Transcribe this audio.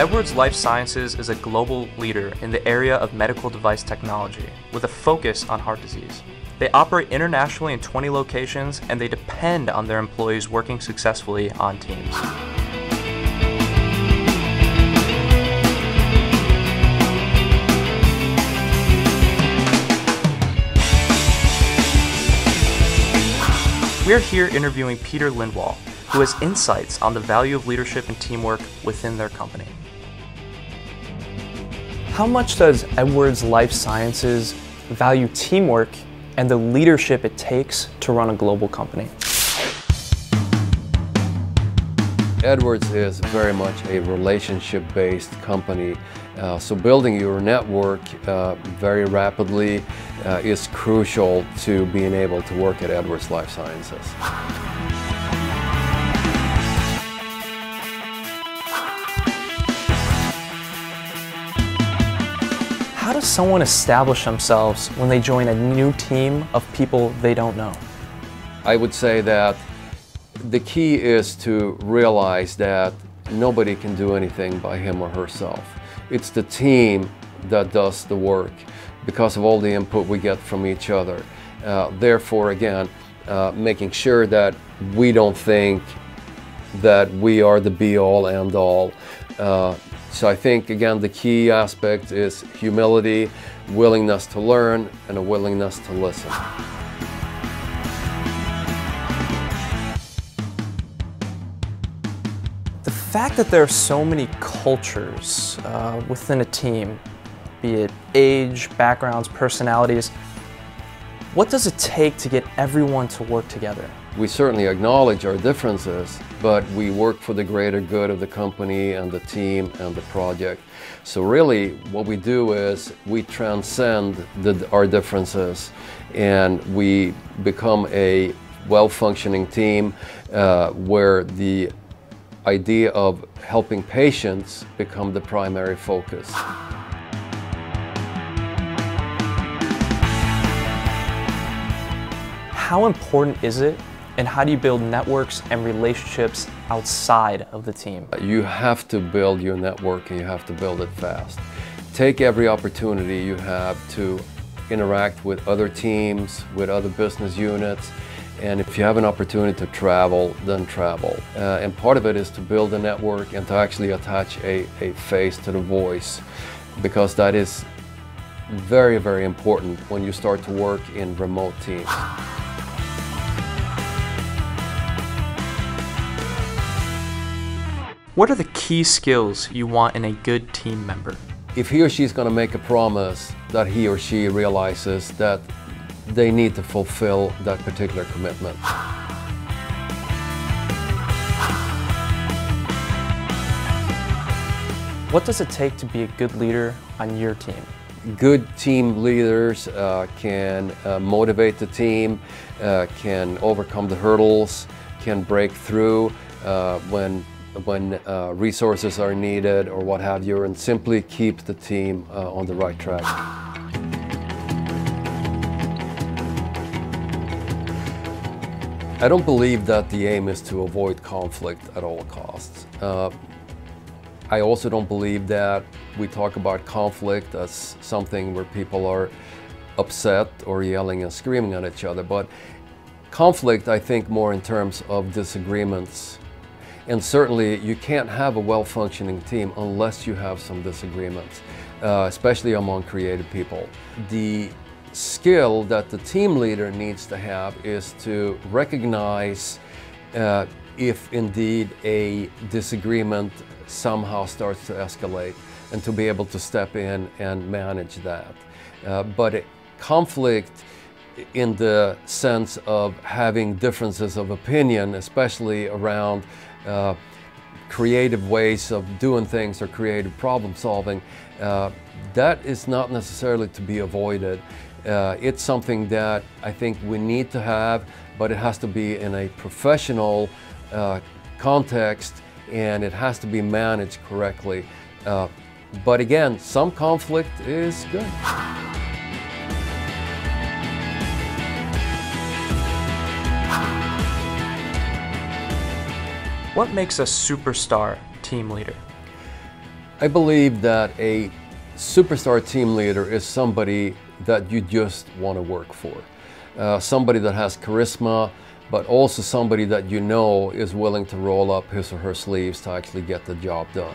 Edwards Life Sciences is a global leader in the area of medical device technology with a focus on heart disease. They operate internationally in 20 locations and they depend on their employees working successfully on teams. We are here interviewing Peter Lindwall, who has insights on the value of leadership and teamwork within their company. How much does Edwards Life Sciences value teamwork and the leadership it takes to run a global company? Edwards is very much a relationship-based company. Uh, so building your network uh, very rapidly uh, is crucial to being able to work at Edwards Life Sciences. Does someone establish themselves when they join a new team of people they don't know? I would say that the key is to realize that nobody can do anything by him or herself. It's the team that does the work because of all the input we get from each other. Uh, therefore, again, uh, making sure that we don't think that we are the be-all, and all. Uh, so I think, again, the key aspect is humility, willingness to learn, and a willingness to listen. The fact that there are so many cultures uh, within a team, be it age, backgrounds, personalities, what does it take to get everyone to work together? We certainly acknowledge our differences, but we work for the greater good of the company and the team and the project. So really what we do is we transcend the, our differences and we become a well-functioning team uh, where the idea of helping patients become the primary focus. How important is it and how do you build networks and relationships outside of the team? You have to build your network and you have to build it fast. Take every opportunity you have to interact with other teams, with other business units, and if you have an opportunity to travel, then travel. Uh, and part of it is to build a network and to actually attach a, a face to the voice because that is very, very important when you start to work in remote teams. What are the key skills you want in a good team member? If he or she is going to make a promise that he or she realizes that they need to fulfill that particular commitment. What does it take to be a good leader on your team? Good team leaders uh, can uh, motivate the team, uh, can overcome the hurdles, can break through uh, when, when uh, resources are needed or what have you, and simply keep the team uh, on the right track. I don't believe that the aim is to avoid conflict at all costs. Uh, I also don't believe that we talk about conflict as something where people are upset or yelling and screaming at each other, but conflict I think more in terms of disagreements. And certainly you can't have a well-functioning team unless you have some disagreements, uh, especially among creative people. The skill that the team leader needs to have is to recognize uh, if indeed a disagreement somehow starts to escalate and to be able to step in and manage that. Uh, but conflict in the sense of having differences of opinion, especially around uh, creative ways of doing things or creative problem solving, uh, that is not necessarily to be avoided. Uh, it's something that I think we need to have, but it has to be in a professional uh, context and it has to be managed correctly. Uh, but again, some conflict is good. What makes a superstar team leader? I believe that a superstar team leader is somebody that you just want to work for. Uh, somebody that has charisma, but also somebody that you know is willing to roll up his or her sleeves to actually get the job done.